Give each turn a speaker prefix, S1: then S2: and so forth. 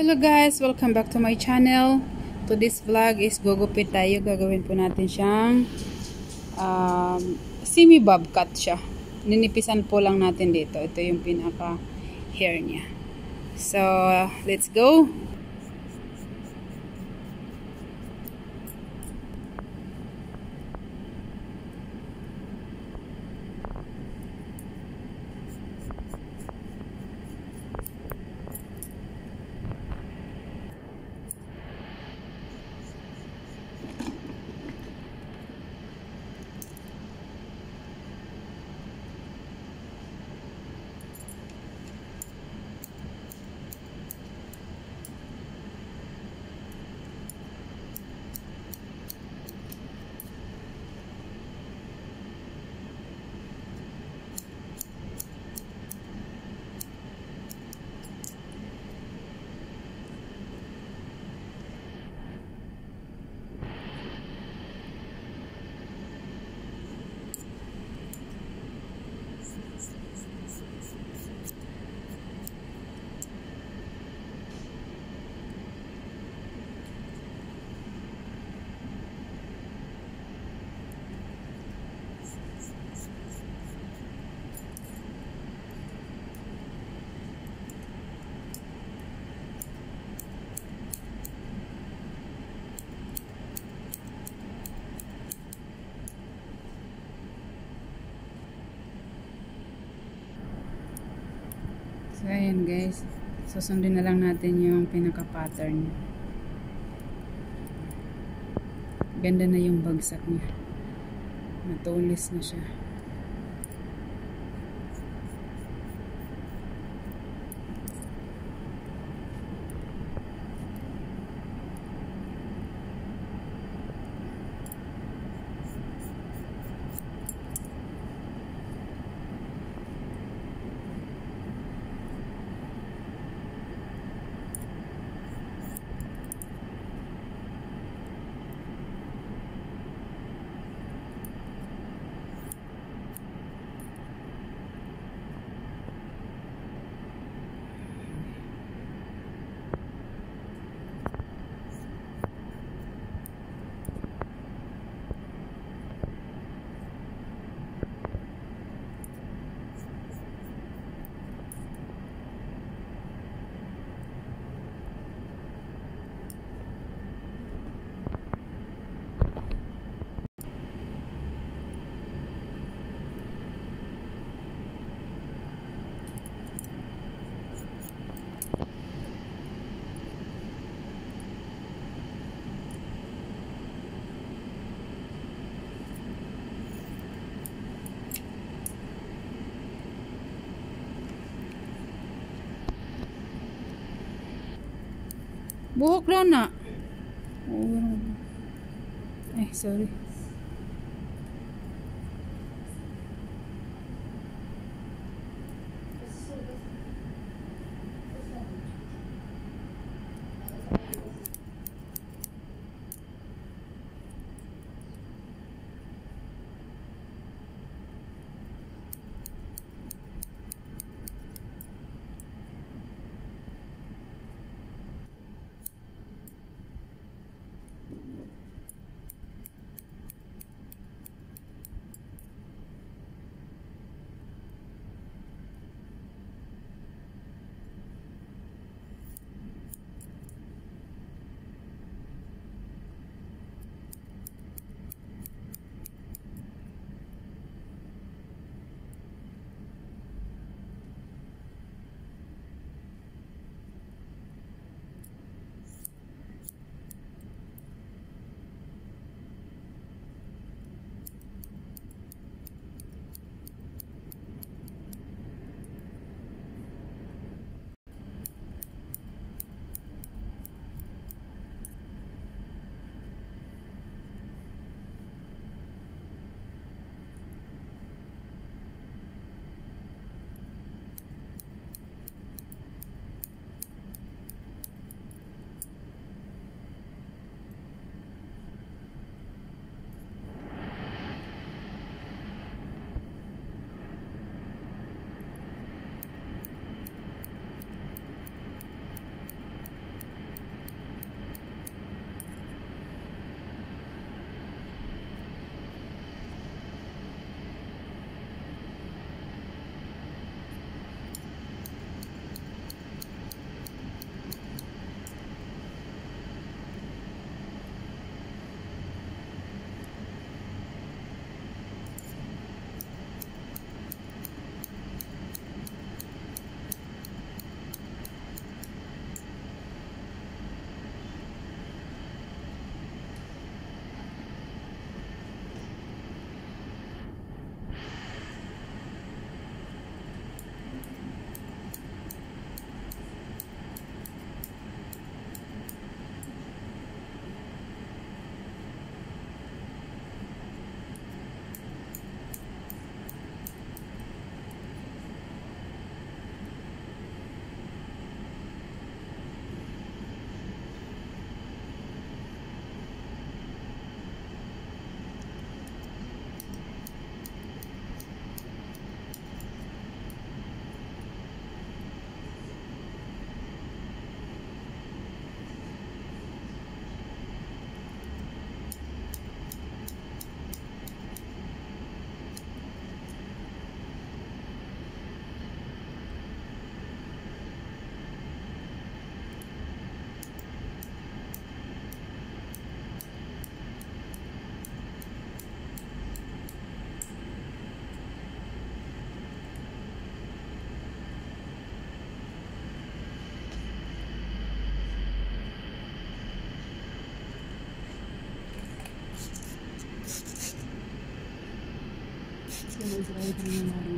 S1: Hello guys! Welcome back to my channel. To this vlog is gugupit tayo. Gagawin po natin siyang um, semi-bob cut siya. Ninipisan po lang natin dito. Ito yung pinaka hair niya. So, let's go! Ayan guys. Susundin na lang natin yung pinaka-pattern. Ganda na yung bagsak niya. Matulis na siya. Buhok lang na. Oh, Ay, sorry. ಪ್ರಯೋಜನ ಮಾಡಿ